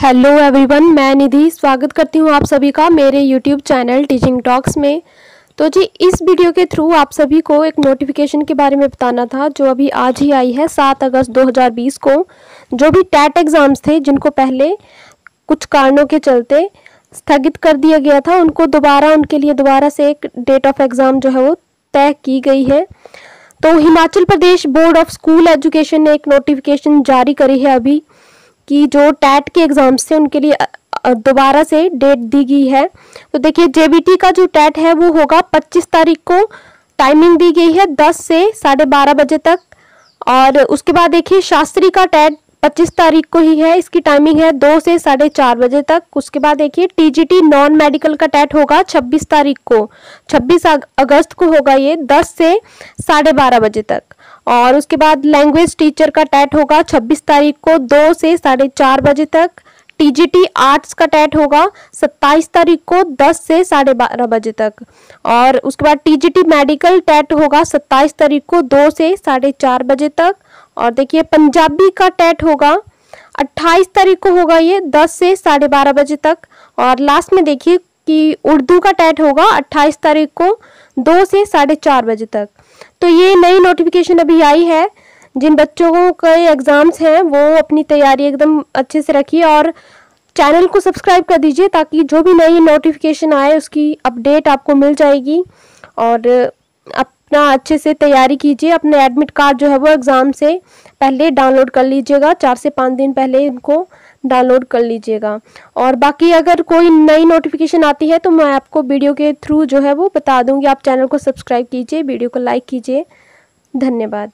Hello everyone मैं निधि स्वागत करती हूँ आप सभी का मेरे यूट्यूब चैनल टीचिंग टॉक्स में। तो जी, इस वीडियो के थ्रू आप सभी को एक नोटिफिकेशन के बारे में बताना था, जो अभी आज ही आई है, सात अगस्त 2020 को। जो भी टैट एग्ज़ाम्स थे, जिनको पहले कुछ कारणों के चलते स्थगित कर दिया गया था, उनको दोबारा, उनके लिए दोबारा से एक डेट ऑफ़ एग्ज़ाम जो है वो तय की गई है। तो Himachal Pradesh board of school education ने एक नोटिफिकेशन जारी करी है अभी। कि जो टैट के एग्ज़ाम्स थे, उनके लिए दोबारा से डेट दी गई है। तो देखिए जेबीटी का जो टैट है, वो होगा 25 तारीख को। टाइमिंग दी गई है 10 से साढ़े बारह बजे तक। और उसके बाद देखिए, शास्त्री का टैट 25 तारीख को ही है। इसकी टाइमिंग है दो से साढ़े चार बजे तक। उसके बाद देखिए टीजीटी नॉन मेडिकल का टैट होगा 26 तारीख को। 26 अगस्त को होगा ये 10 से साढ़े बारह बजे तक। और उसके बाद लैंग्वेज टीचर का टैट होगा 26 तारीख को दो से साढ़े चार बजे तक। टीजीटी आर्ट्स का टैट होगा 27 तारीख को 10 से साढ़े बारह बजे तक। और उसके बाद टीजीटी मेडिकल टैट होगा 27 तारीख को दो से साढ़े चार बजे तक। और देखिए पंजाबी का टैट होगा 28 तारीख को होगा ये 10 से साढ़े बारह बजे तक। और लास्ट में देखिए कि उर्दू का टैट होगा 28 तारीख को दो से साढ़े चार बजे तक। तो ये नई नोटिफिकेशन अभी आई है। जिन बच्चों के एग्ज़ाम्स हैं, वो अपनी तैयारी एकदम अच्छे से रखिए और चैनल को सब्सक्राइब कर दीजिए ताकि जो भी नई नोटिफिकेशन आए, उसकी अपडेट आपको मिल जाएगी। और अपना अच्छे से तैयारी कीजिए। अपने एडमिट कार्ड जो है, वो एग्ज़ाम से पहले डाउनलोड कर लीजिएगा। चार से पाँच दिन पहले इनको डाउनलोड कर लीजिएगा। और बाकी अगर कोई नई नोटिफिकेशन आती है तो मैं आपको वीडियो के थ्रू जो है वो बता दूँगी। आप चैनल को सब्सक्राइब कीजिए वीडियो को लाइक कीजिए। धन्यवाद।